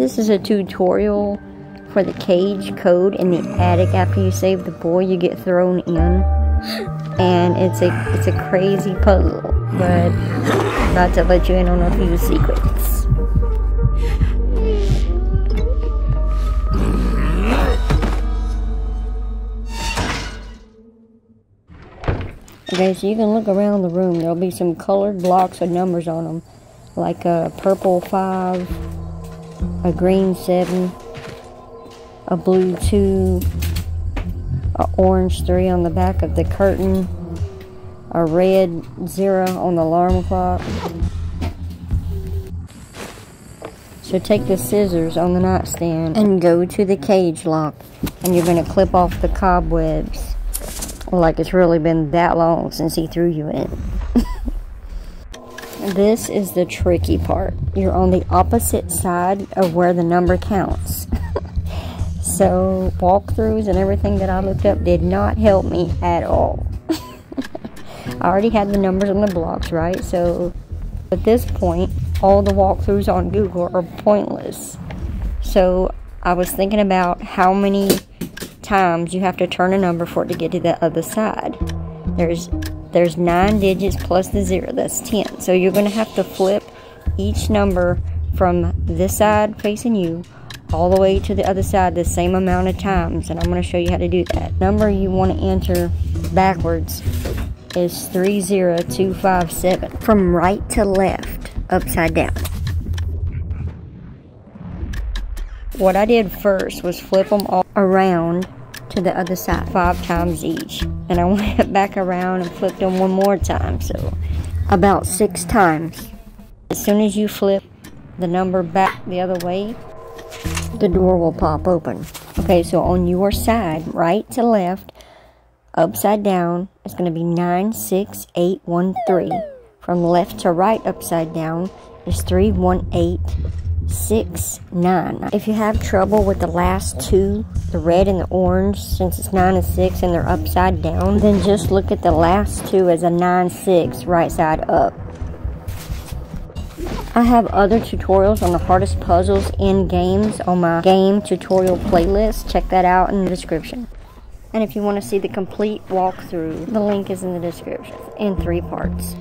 This is a tutorial for the cage code in the attic. After you save the boy, you get thrown in. And it's a it's a crazy puzzle, but I'm about to let you in on a few secrets. Okay, so you can look around the room. There'll be some colored blocks with numbers on them, like a purple 5, a green 7, a blue 2, a orange 3 on the back of the curtain, a red 0 on the alarm clock. So take the scissors on the nightstand and go to the cage lock and you're going to clip off the cobwebs like it's really been that long since he threw you in. This is the tricky part. You're on the opposite side of where the number counts. so walkthroughs and everything that I looked up did not help me at all. I already had the numbers on the blocks, right? So at this point, all the walkthroughs on Google are pointless. So I was thinking about how many times you have to turn a number for it to get to the other side. There's there's nine digits plus the zero, that's 10. So you're going to have to flip each number from this side facing you all the way to the other side the same amount of times. And I'm going to show you how to do that. Number you want to enter backwards is 30257 from right to left upside down. What I did first was flip them all around to the other side five times each. And I went back around and flipped them one more time, so about six times. As soon as you flip the number back the other way, the door will pop open. Okay, so on your side, right to left, upside down, it's going to be 96813. From left to right, upside down, is 31869. If you have trouble with the last two, the red and the orange, since it's 9 and 6 and they're upside down, then just look at the last two as a 9 6 right side up. I have other tutorials on the hardest puzzles in games on my game tutorial playlist. Check that out in the description. And if you want to see the complete walkthrough, the link is in the description in three parts.